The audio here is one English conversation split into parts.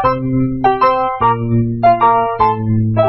Thank you.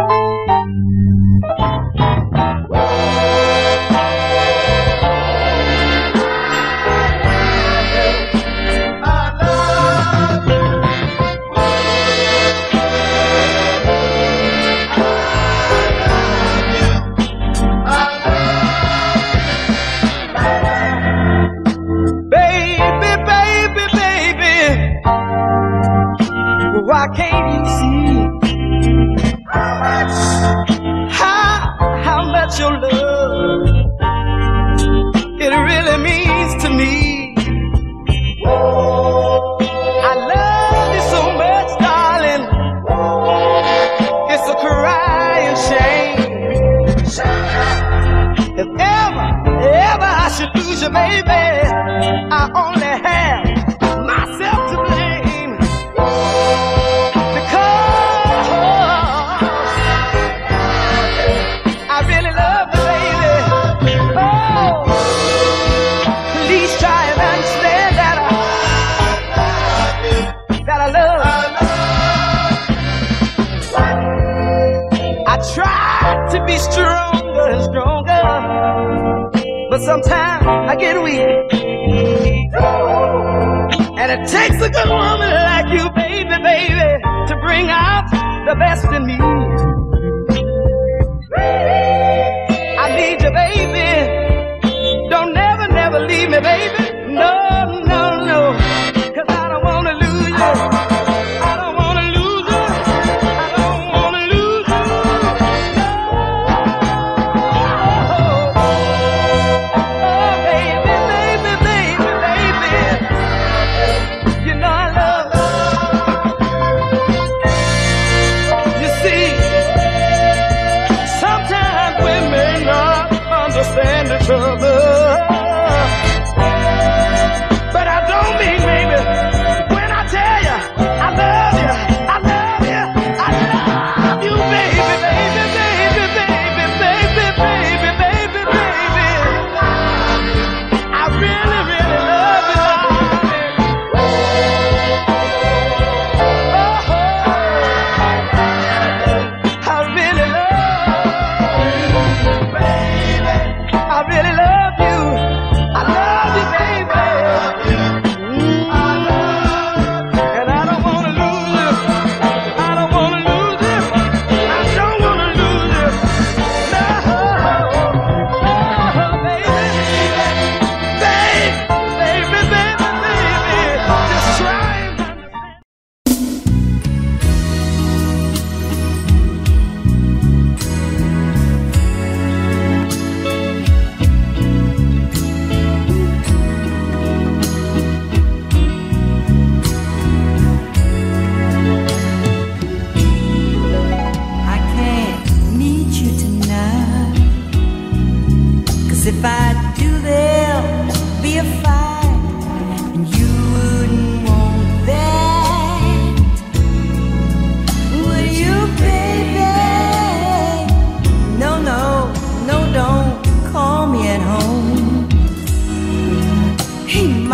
And it takes a good woman like you, baby, baby, to bring out the best in me.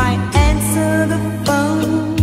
I answer the phone.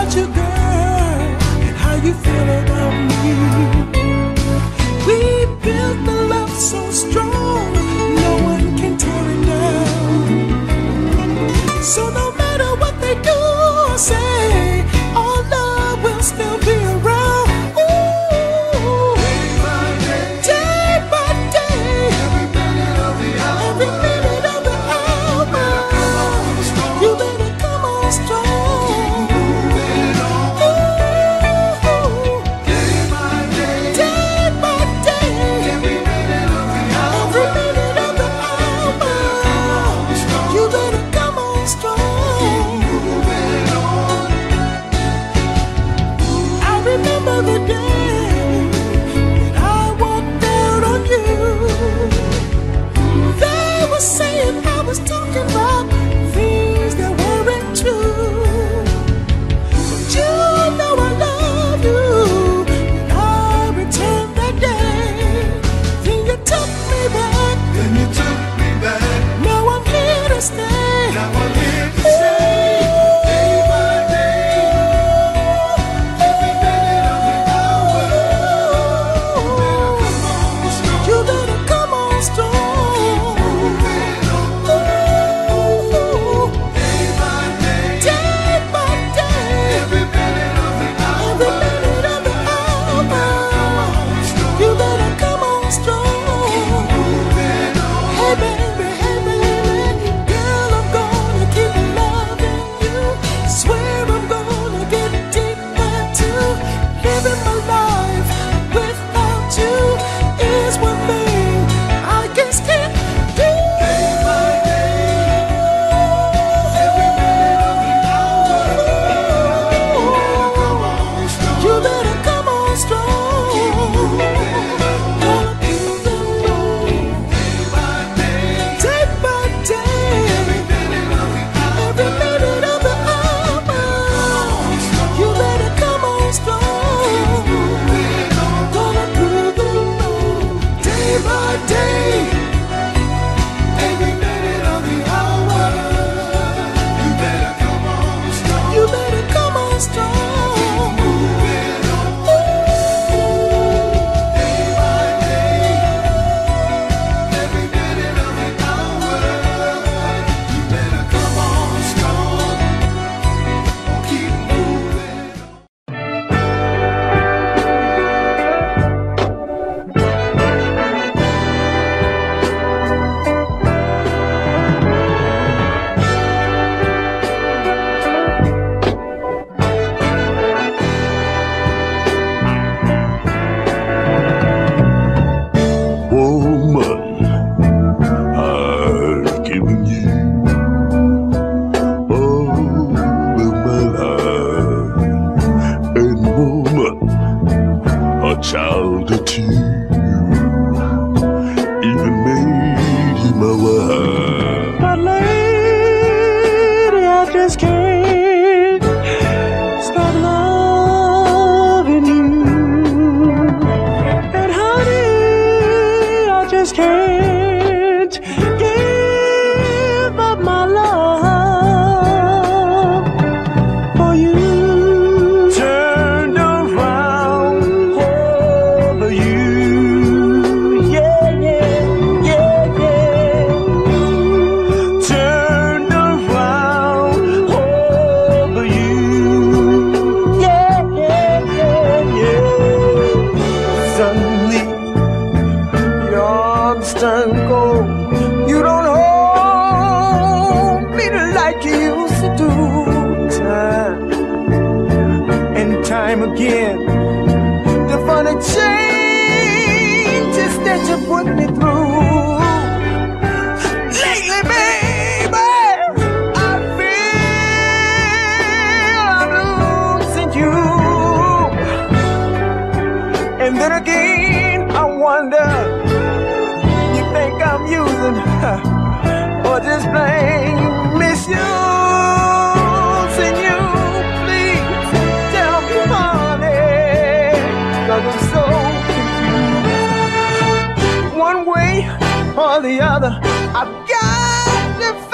About you, girl,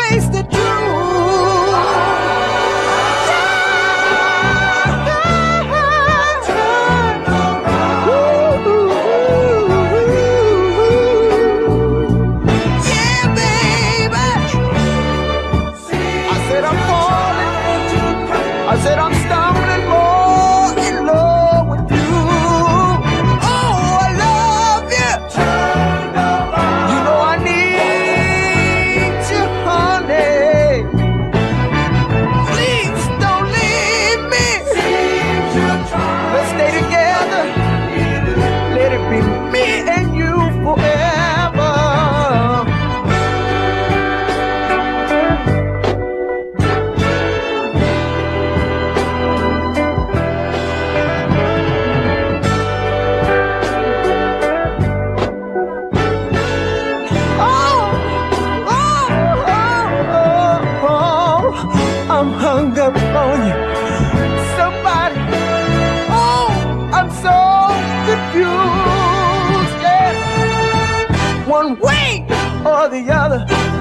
to face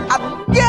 other,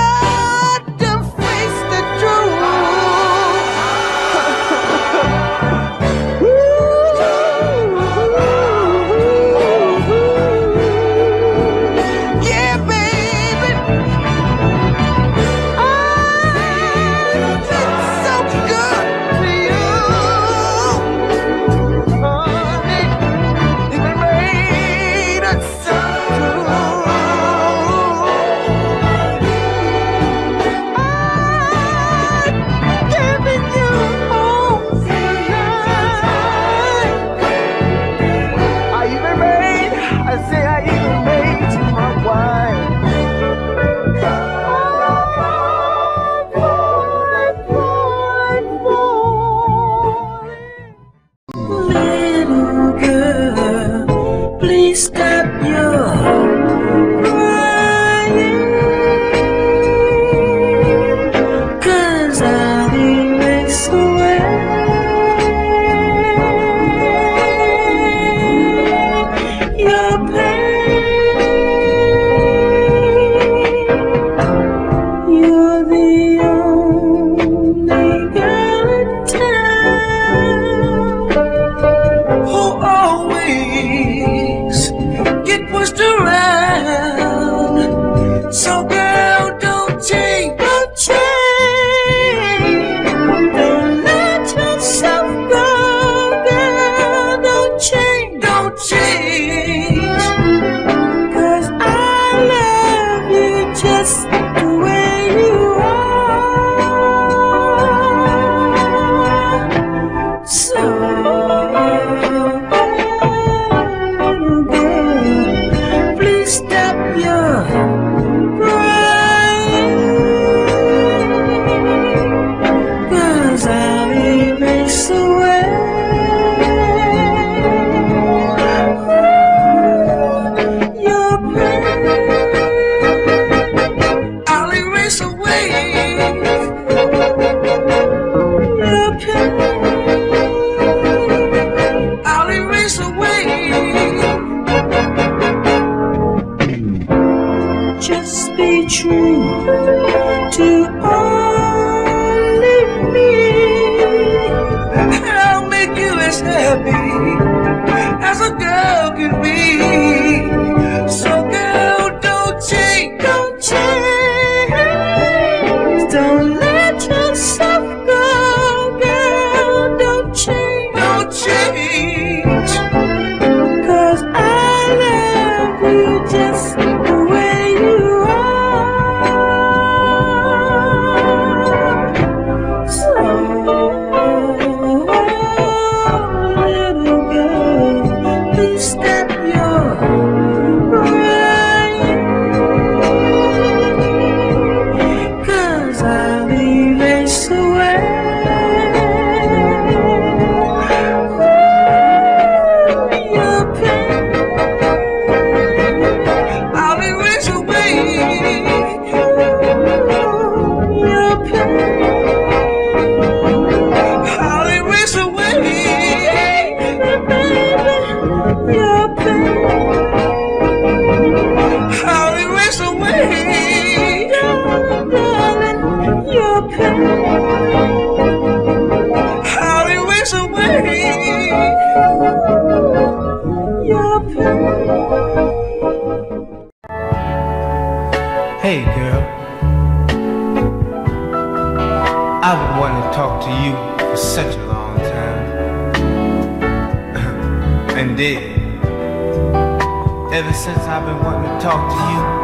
just be true to only me. I'll make you as happy as a girl can be. to you for such a long time. and did. Ever since I've been wanting to talk to you.